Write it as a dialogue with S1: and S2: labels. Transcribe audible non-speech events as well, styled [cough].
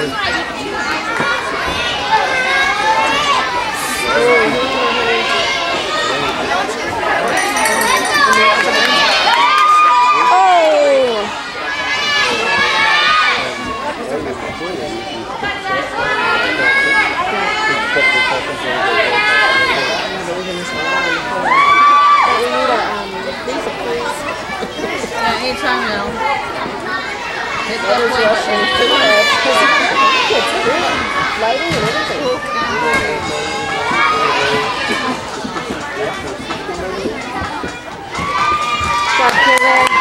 S1: Oh. [laughs]
S2: Anytime now. Hit that
S1: point. đấy thì nó sẽ Chào Kevin